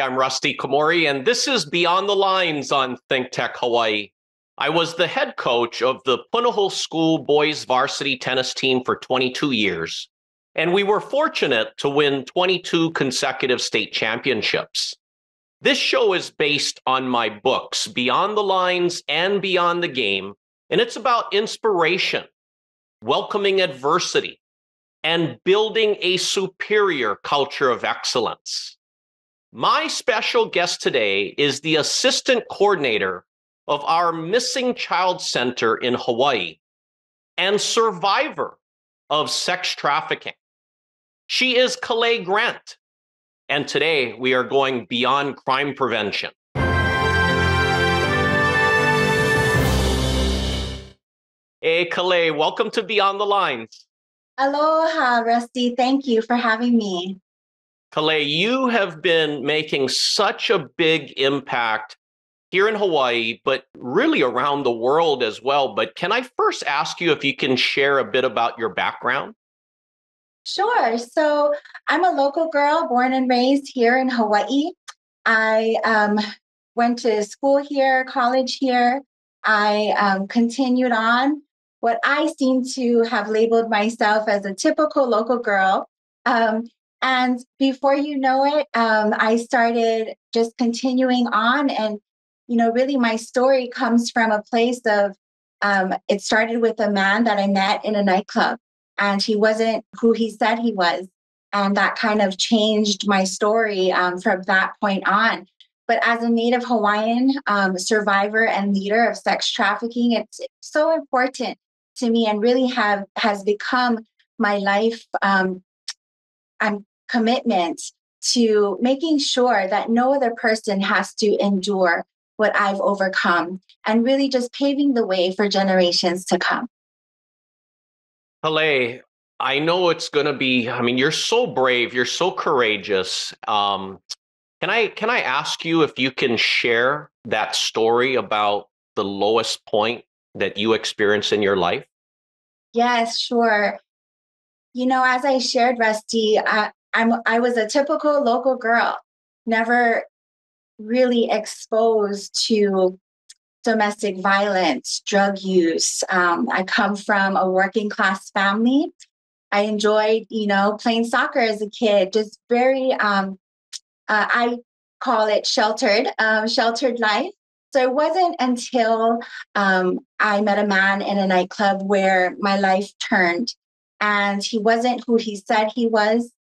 I'm Rusty Komori, and this is Beyond the Lines on Think Tech Hawaii. I was the head coach of the Punahou School boys varsity tennis team for 22 years, and we were fortunate to win 22 consecutive state championships. This show is based on my books, Beyond the Lines and Beyond the Game, and it's about inspiration, welcoming adversity, and building a superior culture of excellence. My special guest today is the assistant coordinator of our Missing Child Center in Hawaii and survivor of sex trafficking. She is Kalei Grant. And today we are going beyond crime prevention. Hey, Calais, welcome to Beyond the Lines. Aloha, Rusty. Thank you for having me. Kalei, you have been making such a big impact here in Hawaii, but really around the world as well. But can I first ask you if you can share a bit about your background? Sure. So I'm a local girl born and raised here in Hawaii. I um, went to school here, college here. I um, continued on what I seem to have labeled myself as a typical local girl. Um, and before you know it, um, I started just continuing on. And, you know, really my story comes from a place of um, it started with a man that I met in a nightclub, and he wasn't who he said he was. And that kind of changed my story um, from that point on. But as a Native Hawaiian um, survivor and leader of sex trafficking, it's so important to me and really have has become my life um, I'm commitment to making sure that no other person has to endure what I've overcome and really just paving the way for generations to come. Kalei, I know it's going to be, I mean, you're so brave, you're so courageous. Um, can I can I ask you if you can share that story about the lowest point that you experienced in your life? Yes, sure. You know, as I shared, Rusty, I, I'm I was a typical local girl, never really exposed to domestic violence, drug use. Um, I come from a working class family. I enjoyed, you know, playing soccer as a kid, just very, um, uh, I call it sheltered, um, sheltered life. So it wasn't until um, I met a man in a nightclub where my life turned and he wasn't who he said he was.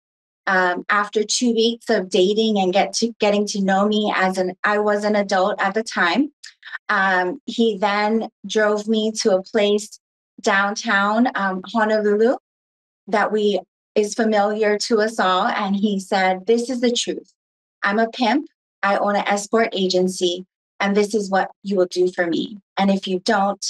Um, after two weeks of dating and get to getting to know me as an I was an adult at the time, um, he then drove me to a place downtown um, Honolulu that we is familiar to us all, and he said, "This is the truth. I'm a pimp. I own an escort agency and this is what you will do for me. And if you don't,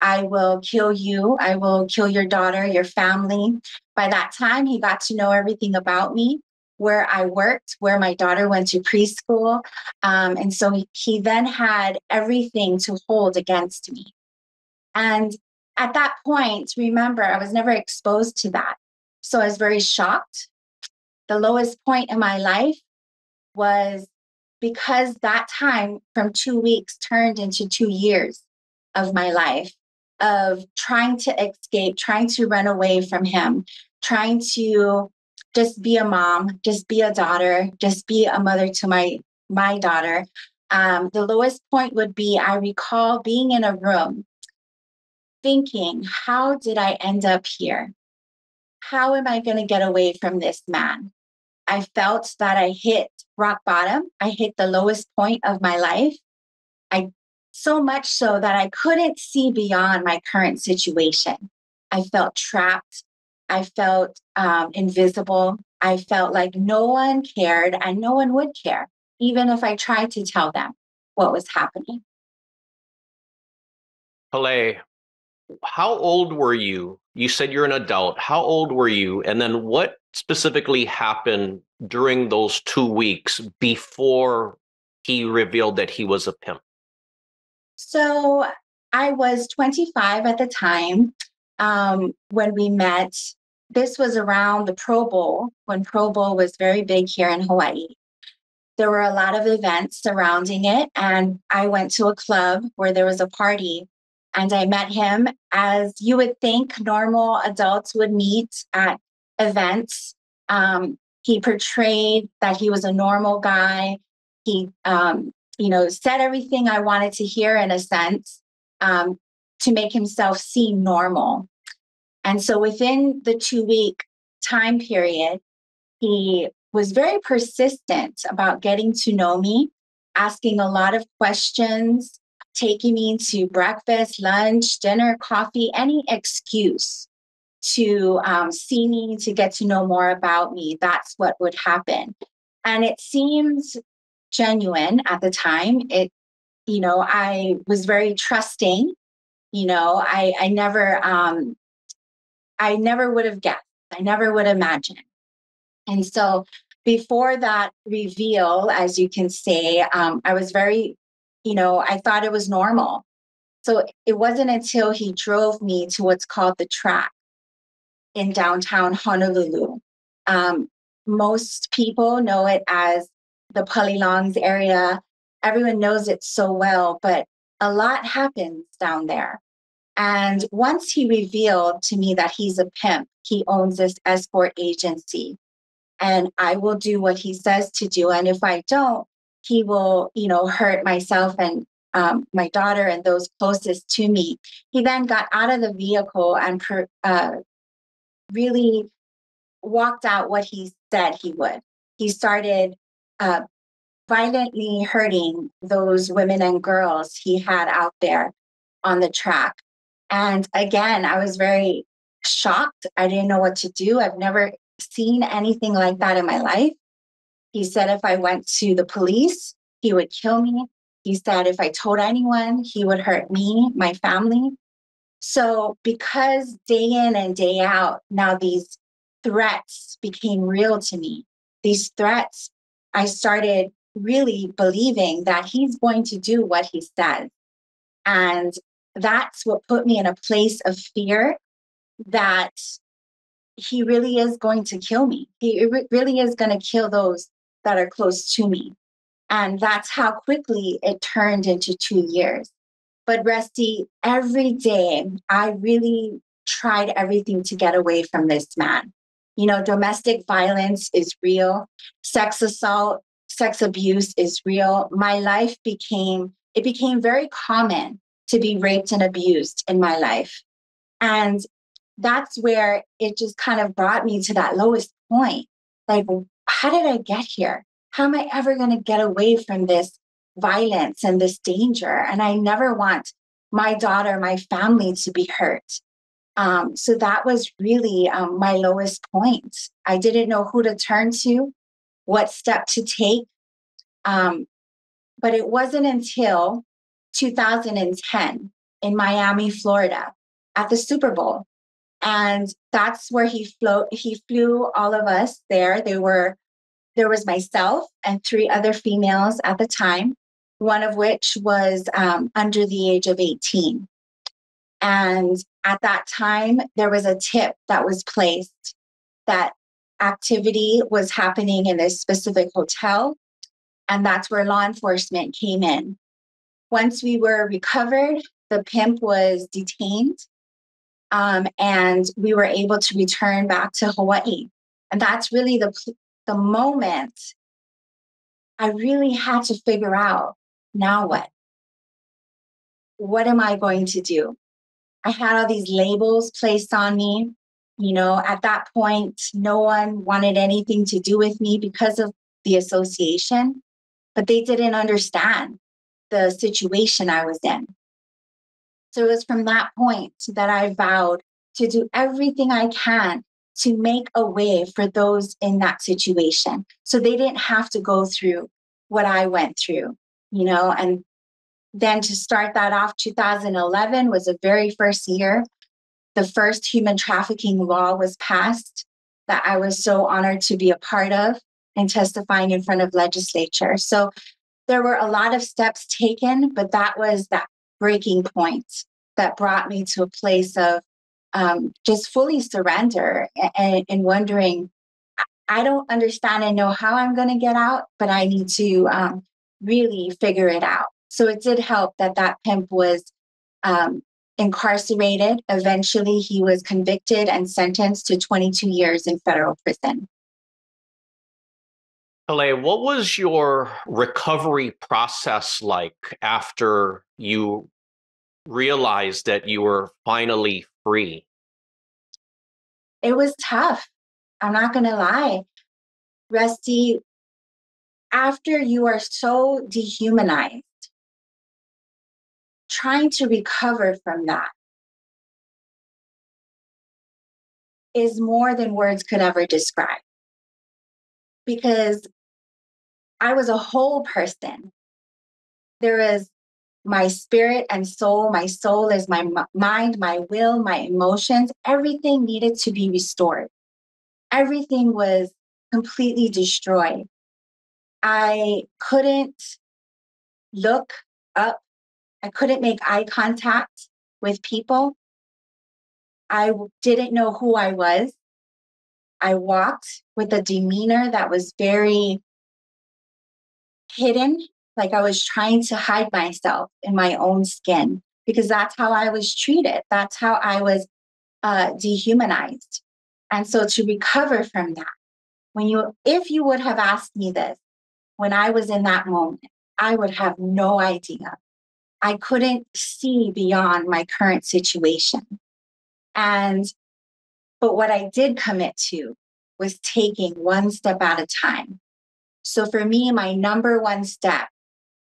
I will kill you. I will kill your daughter, your family. By that time, he got to know everything about me, where I worked, where my daughter went to preschool. Um, and so he, he then had everything to hold against me. And at that point, remember, I was never exposed to that. So I was very shocked. The lowest point in my life was because that time from two weeks turned into two years of my life of trying to escape, trying to run away from him, trying to just be a mom, just be a daughter, just be a mother to my my daughter. Um, the lowest point would be I recall being in a room thinking, how did I end up here? How am I going to get away from this man? I felt that I hit rock bottom. I hit the lowest point of my life. So much so that I couldn't see beyond my current situation. I felt trapped. I felt um, invisible. I felt like no one cared and no one would care, even if I tried to tell them what was happening. Kalei, how old were you? You said you're an adult. How old were you? And then what specifically happened during those two weeks before he revealed that he was a pimp? So I was 25 at the time um, when we met. This was around the Pro Bowl, when Pro Bowl was very big here in Hawaii. there were a lot of events surrounding it. And I went to a club where there was a party and I met him as you would think normal adults would meet at events. Um, he portrayed that he was a normal guy. He, um, you know, said everything I wanted to hear in a sense um, to make himself seem normal. And so within the two week time period, he was very persistent about getting to know me, asking a lot of questions, taking me to breakfast, lunch, dinner, coffee, any excuse to um, see me, to get to know more about me. That's what would happen. And it seemed genuine at the time. It, you know, I was very trusting. You know, I I never um I never would have guessed. I never would imagine. And so before that reveal, as you can say, um, I was very, you know, I thought it was normal. So it wasn't until he drove me to what's called the track in downtown Honolulu. Um, most people know it as the Pulilongs area. Everyone knows it so well, but a lot happens down there. And once he revealed to me that he's a pimp, he owns this escort agency, and I will do what he says to do. And if I don't, he will, you know, hurt myself and um, my daughter and those closest to me. He then got out of the vehicle and uh, really walked out what he said he would. He started uh, violently hurting those women and girls he had out there on the track. And again, I was very shocked. I didn't know what to do. I've never seen anything like that in my life. He said if I went to the police, he would kill me. He said if I told anyone, he would hurt me, my family. So, because day in and day out, now these threats became real to me. These threats, I started really believing that he's going to do what he says. And that's what put me in a place of fear that he really is going to kill me. He really is going to kill those that are close to me. And that's how quickly it turned into two years. But Rusty, every day I really tried everything to get away from this man. You know, domestic violence is real, sex assault, sex abuse is real. My life became, it became very common to be raped and abused in my life. And that's where it just kind of brought me to that lowest point. Like, how did I get here? How am I ever going to get away from this violence and this danger. And I never want my daughter, my family to be hurt. Um, so that was really um, my lowest point. I didn't know who to turn to, what step to take. Um, but it wasn't until 2010 in Miami, Florida, at the Super Bowl. And that's where he flew, he flew all of us there. There were there was myself and three other females at the time one of which was um, under the age of 18. And at that time, there was a tip that was placed that activity was happening in a specific hotel. And that's where law enforcement came in. Once we were recovered, the pimp was detained um, and we were able to return back to Hawaii. And that's really the, the moment I really had to figure out now what? What am I going to do? I had all these labels placed on me. You know, at that point, no one wanted anything to do with me because of the association, but they didn't understand the situation I was in. So it was from that point that I vowed to do everything I can to make a way for those in that situation so they didn't have to go through what I went through you know, and then to start that off, 2011 was the very first year the first human trafficking law was passed that I was so honored to be a part of and testifying in front of legislature. So there were a lot of steps taken, but that was that breaking point that brought me to a place of um, just fully surrender and, and wondering I don't understand and know how I'm going to get out, but I need to um, really figure it out. So it did help that that pimp was um, incarcerated. Eventually, he was convicted and sentenced to 22 years in federal prison. Kalei, what was your recovery process like after you realized that you were finally free? It was tough. I'm not going to lie. Rusty, after you are so dehumanized, trying to recover from that is more than words could ever describe. Because I was a whole person. There is my spirit and soul. My soul is my mind, my will, my emotions. Everything needed to be restored. Everything was completely destroyed. I couldn't look up. I couldn't make eye contact with people. I didn't know who I was. I walked with a demeanor that was very hidden, like I was trying to hide myself in my own skin because that's how I was treated. That's how I was uh, dehumanized. And so to recover from that, when you, if you would have asked me this when I was in that moment, I would have no idea. I couldn't see beyond my current situation. And, but what I did commit to was taking one step at a time. So for me, my number one step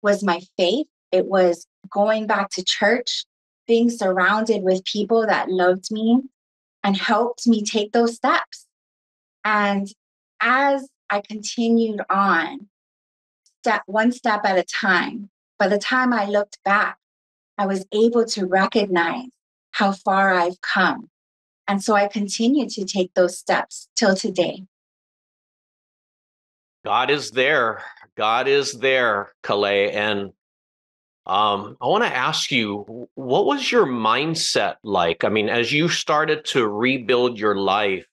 was my faith. It was going back to church, being surrounded with people that loved me and helped me take those steps. And as I continued on, step one step at a time, by the time I looked back, I was able to recognize how far I've come. And so I continue to take those steps till today. God is there. God is there, Kalei. And um, I want to ask you, what was your mindset like? I mean, as you started to rebuild your life,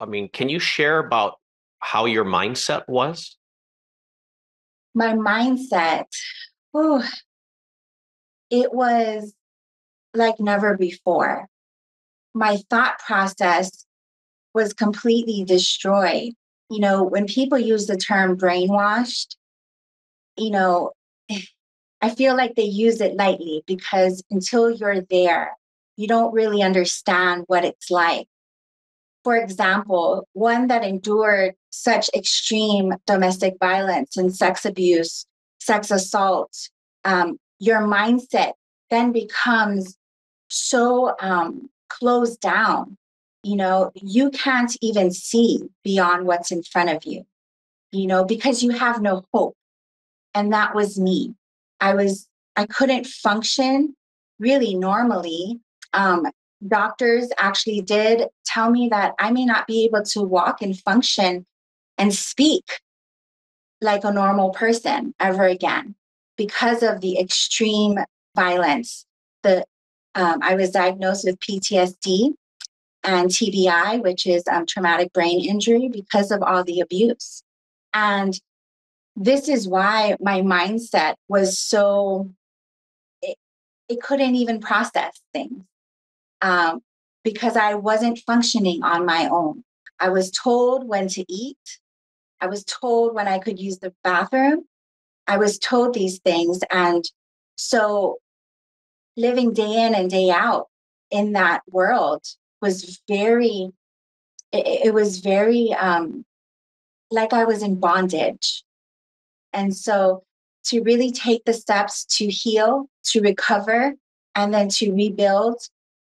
I mean, can you share about how your mindset was? My mindset, oh, it was like never before. My thought process was completely destroyed you know, when people use the term brainwashed, you know, I feel like they use it lightly because until you're there, you don't really understand what it's like. For example, one that endured such extreme domestic violence and sex abuse, sex assault, um, your mindset then becomes so um, closed down you know, you can't even see beyond what's in front of you, you know, because you have no hope. And that was me. I was, I couldn't function really normally. Um, doctors actually did tell me that I may not be able to walk and function and speak like a normal person ever again because of the extreme violence. The um, I was diagnosed with PTSD and TBI, which is um, traumatic brain injury, because of all the abuse. And this is why my mindset was so, it, it couldn't even process things um, because I wasn't functioning on my own. I was told when to eat, I was told when I could use the bathroom. I was told these things. And so living day in and day out in that world was very it, it was very um like i was in bondage and so to really take the steps to heal to recover and then to rebuild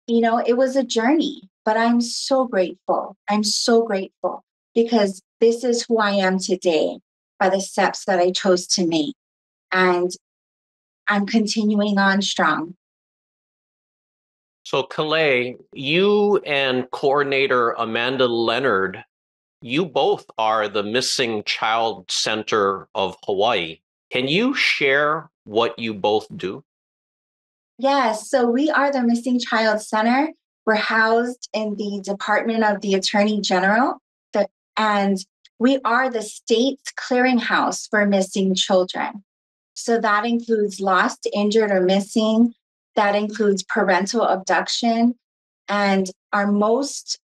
you know it was a journey but i'm so grateful i'm so grateful because this is who i am today by the steps that i chose to make and i'm continuing on strong so, Kalei, you and coordinator Amanda Leonard, you both are the Missing Child Center of Hawaii. Can you share what you both do? Yes, so we are the Missing Child Center. We're housed in the Department of the Attorney General, and we are the state's clearinghouse for missing children. So that includes lost, injured, or missing. That includes parental abduction. And our most,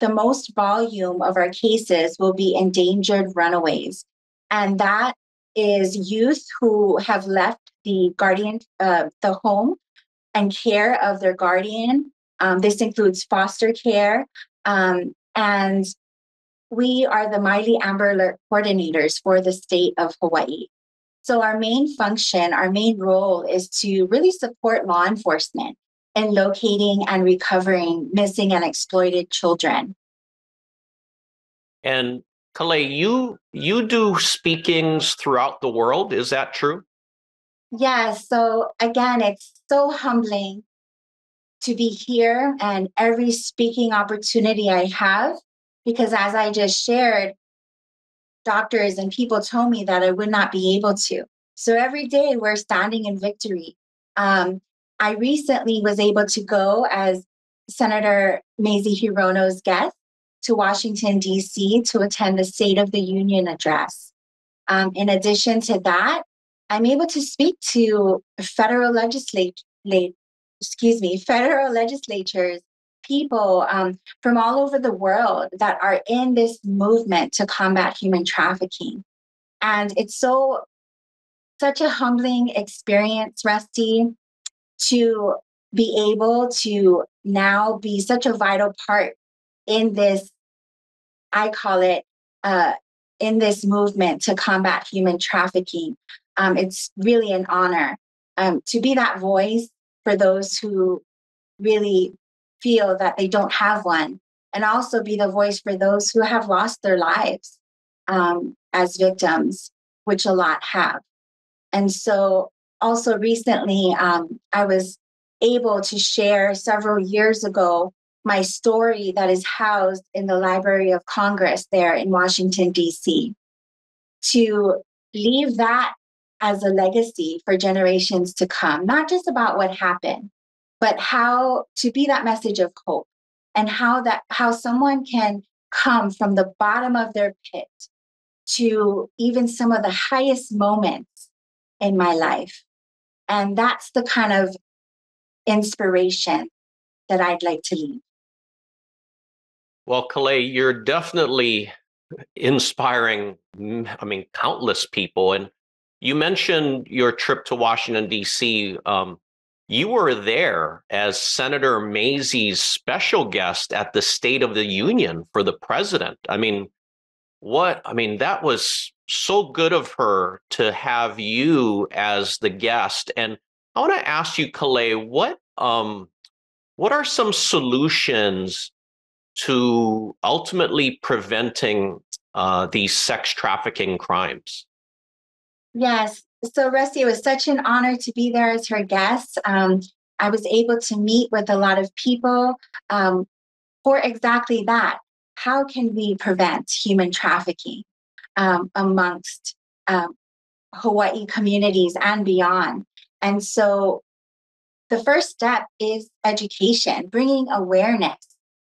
the most volume of our cases will be endangered runaways. And that is youth who have left the guardian, uh, the home and care of their guardian. Um, this includes foster care. Um, and we are the Maile Amber Alert coordinators for the state of Hawaii. So, our main function, our main role is to really support law enforcement in locating and recovering missing and exploited children. And Kalei, you you do speakings throughout the world. Is that true? Yeah. So again, it's so humbling to be here and every speaking opportunity I have, because as I just shared, doctors and people told me that I would not be able to. So every day we're standing in victory. Um, I recently was able to go as Senator Mazie Hirono's guest to Washington, D.C. to attend the State of the Union address. Um, in addition to that, I'm able to speak to federal legislature, excuse me, federal legislatures people um, from all over the world that are in this movement to combat human trafficking. And it's so, such a humbling experience, Rusty, to be able to now be such a vital part in this, I call it, uh, in this movement to combat human trafficking. Um, it's really an honor um, to be that voice for those who really feel that they don't have one, and also be the voice for those who have lost their lives um, as victims, which a lot have. And so, also recently, um, I was able to share several years ago my story that is housed in the Library of Congress there in Washington, D.C. To leave that as a legacy for generations to come, not just about what happened, but how to be that message of hope and how that how someone can come from the bottom of their pit to even some of the highest moments in my life. And that's the kind of inspiration that i'd like to leave. Well kalei you're definitely inspiring i mean countless people. And you mentioned your trip to washington d.c um, you were there as Senator Mazie's special guest at the State of the Union for the president. I mean, what? I mean, that was so good of her to have you as the guest. And I want to ask you, Kalei, what um, what are some solutions to ultimately preventing uh, these sex trafficking crimes? Yes, so, Rusty, it was such an honor to be there as her guest. Um, I was able to meet with a lot of people um, for exactly that. How can we prevent human trafficking um, amongst um, Hawaii communities and beyond? And so, the first step is education, bringing awareness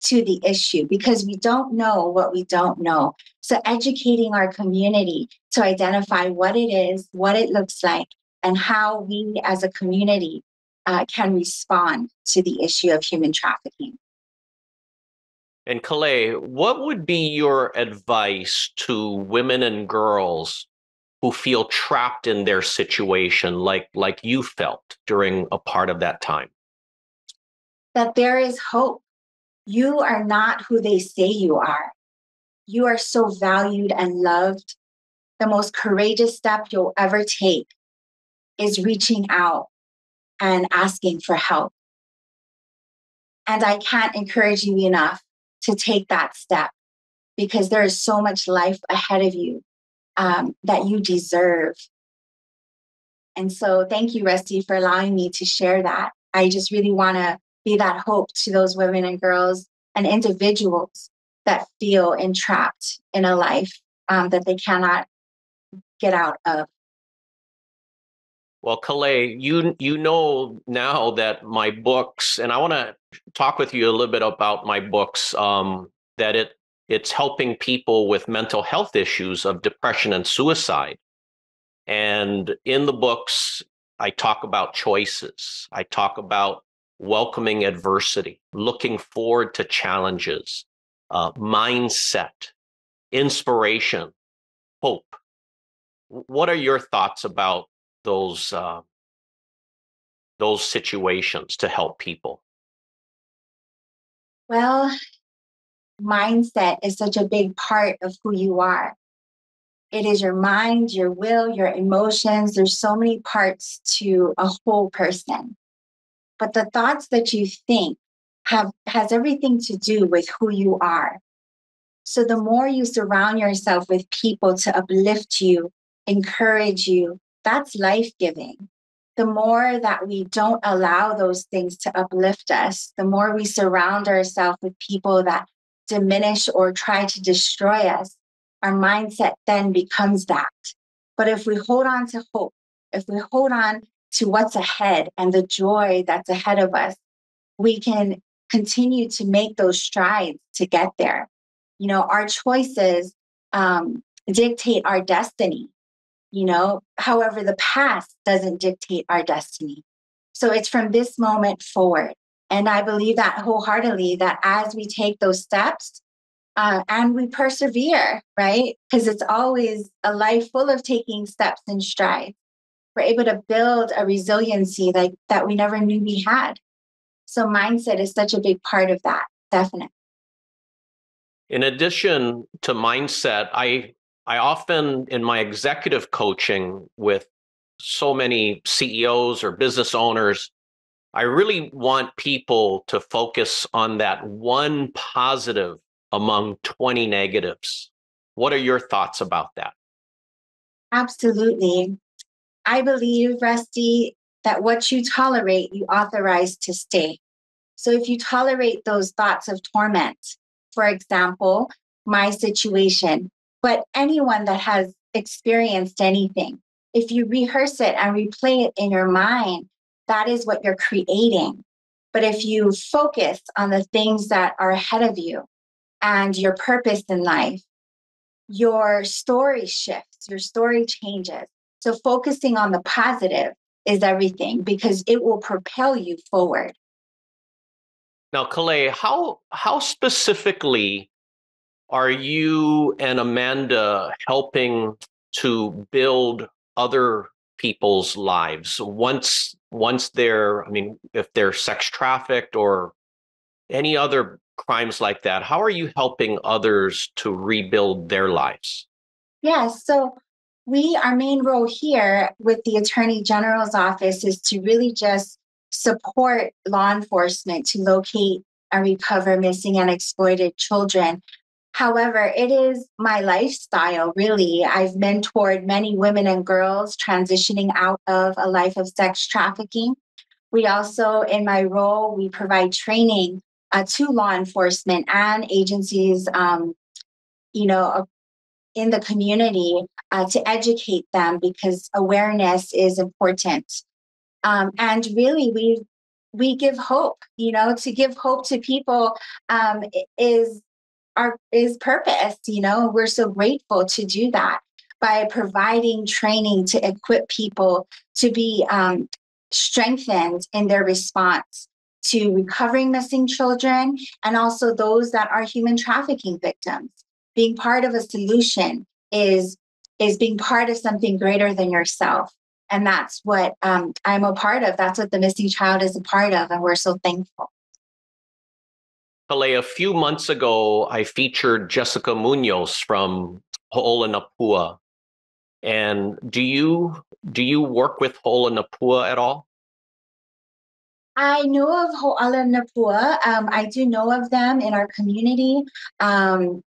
to the issue because we don't know what we don't know. So, educating our community to identify what it is, what it looks like, and how we as a community uh, can respond to the issue of human trafficking. And Kalei, what would be your advice to women and girls who feel trapped in their situation like like you felt during a part of that time? That there is hope you are not who they say you are. You are so valued and loved. The most courageous step you'll ever take is reaching out and asking for help. And I can't encourage you enough to take that step because there is so much life ahead of you um, that you deserve. And so, thank you, Rusty, for allowing me to share that. I just really want to be that hope to those women and girls and individuals that feel entrapped in a life um, that they cannot get out of. Well, Kalei, you you know now that my books, and I want to talk with you a little bit about my books. Um, that it it's helping people with mental health issues of depression and suicide. And in the books, I talk about choices. I talk about welcoming adversity, looking forward to challenges, uh, mindset, inspiration, hope. What are your thoughts about those uh, those situations to help people? Well, mindset is such a big part of who you are. It is your mind, your will, your emotions. There's so many parts to a whole person. But the thoughts that you think have has everything to do with who you are. So the more you surround yourself with people to uplift you, encourage you, that's life-giving. The more that we don't allow those things to uplift us, the more we surround ourselves with people that diminish or try to destroy us, our mindset then becomes that. But if we hold on to hope, if we hold on to what's ahead and the joy that's ahead of us, we can continue to make those strides to get there. You know, our choices um, dictate our destiny. You know, however, the past doesn't dictate our destiny. So it's from this moment forward. And I believe that wholeheartedly that as we take those steps uh, and we persevere, right? Because it's always a life full of taking steps and strides. We're able to build a resiliency like that we never knew we had. So mindset is such a big part of that, definitely. In addition to mindset, I I often in my executive coaching with so many CEOs or business owners, I really want people to focus on that one positive among 20 negatives. What are your thoughts about that? Absolutely. I believe, Rusty, that what you tolerate, you authorize to stay. So if you tolerate those thoughts of torment, for example, my situation, but anyone that has experienced anything, if you rehearse it and replay it in your mind, that is what you're creating. But if you focus on the things that are ahead of you and your purpose in life, your story shifts, your story changes. So focusing on the positive is everything because it will propel you forward. Now, Kalei, how how specifically are you and Amanda helping to build other people's lives once once they're i mean if they're sex trafficked or any other crimes like that how are you helping others to rebuild their lives yes so we our main role here with the attorney general's office is to really just support law enforcement to locate and recover missing and exploited children However, it is my lifestyle, really. I've mentored many women and girls transitioning out of a life of sex trafficking. We also, in my role, we provide training uh, to law enforcement and agencies, um, you know, in the community uh, to educate them because awareness is important. Um, and really, we we give hope. You know, to give hope to people um, is our is purpose you know we're so grateful to do that by providing training to equip people to be um, strengthened in their response to recovering missing children and also those that are human trafficking victims being part of a solution is is being part of something greater than yourself and that's what um, i'm a part of that's what the missing child is a part of and we're so thankful a few months ago, I featured Jessica Munoz from Ho'olanapua. And do you do you work with Ho'olanapua at all? I know of Ho'olanapua. Um, I do know of them in our community. Um,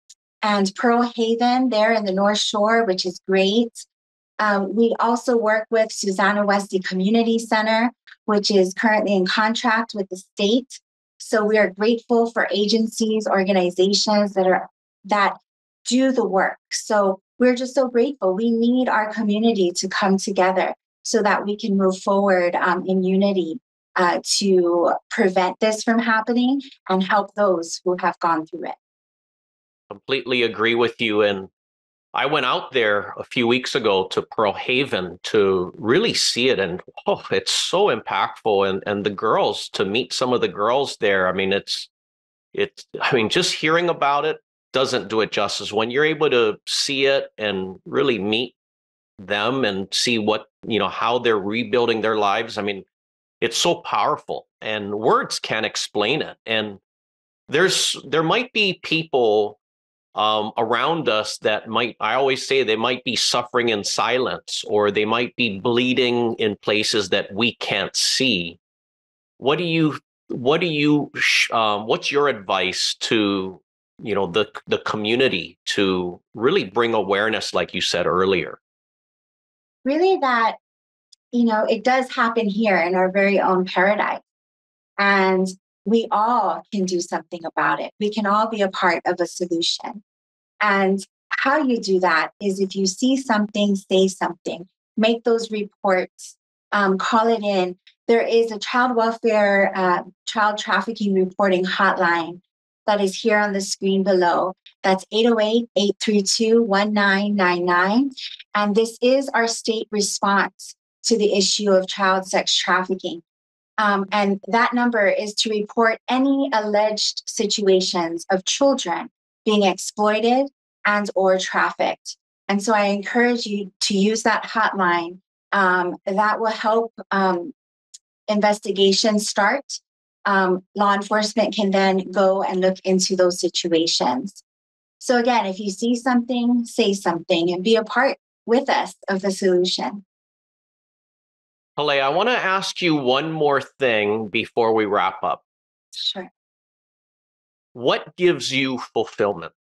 and Pearl Haven there in the North Shore, which is great. Um, we also work with Susanna Wesley Community Center, which is currently in contract with the state so we are grateful for agencies, organizations that are that do the work. So we're just so grateful. We need our community to come together so that we can move forward um, in unity uh, to prevent this from happening and help those who have gone through it. Completely agree with you. And I went out there a few weeks ago to Pearl Haven to really see it, and oh, it's so impactful. And and the girls to meet some of the girls there. I mean, it's it's. I mean, just hearing about it doesn't do it justice. When you're able to see it and really meet them and see what you know how they're rebuilding their lives. I mean, it's so powerful, and words can't explain it. And there's there might be people um, around us that might, I always say they might be suffering in silence or they might be bleeding in places that we can't see. What do you, what do you, um, what's your advice to, you know, the, the community to really bring awareness, like you said earlier? Really that, you know, it does happen here in our very own paradise. And we all can do something about it. We can all be a part of a solution. And how you do that is if you see something, say something, make those reports, um, call it in. There is a child welfare, uh, child trafficking reporting hotline that is here on the screen below. That's 808 832 1999. And this is our state response to the issue of child sex trafficking. Um, and that number is to report any alleged situations of children being exploited and or trafficked. And so I encourage you to use that hotline. Um, that will help um, investigations start. Um, law enforcement can then go and look into those situations. So again, if you see something, say something and be a part with us of the solution. Kalei, I want to ask you one more thing before we wrap up. Sure. What gives you fulfillment?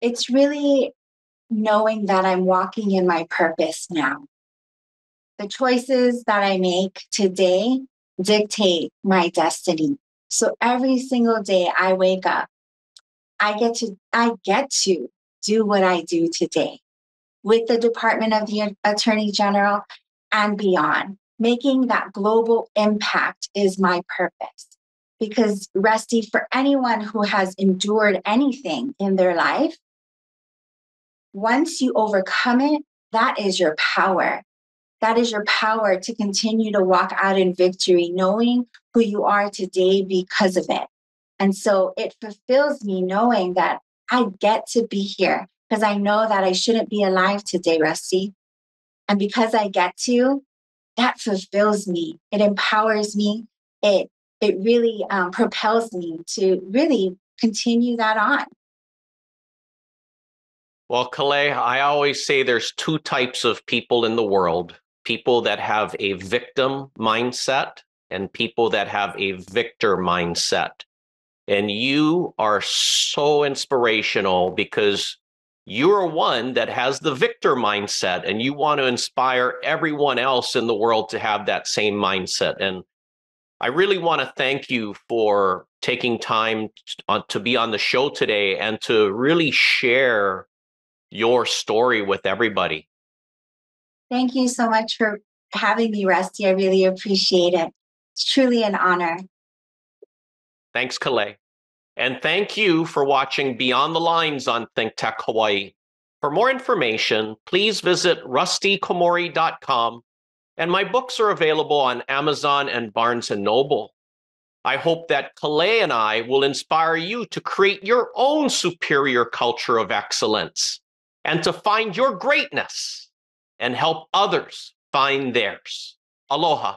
It's really knowing that I'm walking in my purpose now. The choices that I make today dictate my destiny. So every single day I wake up, I get to I get to do what I do today with the Department of the Attorney General and beyond. Making that global impact is my purpose. Because, Rusty, for anyone who has endured anything in their life, once you overcome it, that is your power. That is your power to continue to walk out in victory, knowing who you are today because of it. And so it fulfills me knowing that I get to be here because I know that I shouldn't be alive today, Rusty. And because I get to, that fulfills me. It empowers me. It it really um, propels me to really continue that on. Well, Kalei, I always say there's two types of people in the world people that have a victim mindset and people that have a victor mindset. And you are so inspirational because you're one that has the victor mindset and you want to inspire everyone else in the world to have that same mindset. And I really want to thank you for taking time to be on the show today and to really share your story with everybody. Thank you so much for having me, Rusty. I really appreciate it. It's truly an honor. Thanks, Kalei. And thank you for watching Beyond the Lines on Think Tech Hawaii. For more information, please visit rustykomori.com, and my books are available on Amazon and Barnes & Noble. I hope that Kalei and I will inspire you to create your own superior culture of excellence and to find your greatness and help others find theirs. Aloha.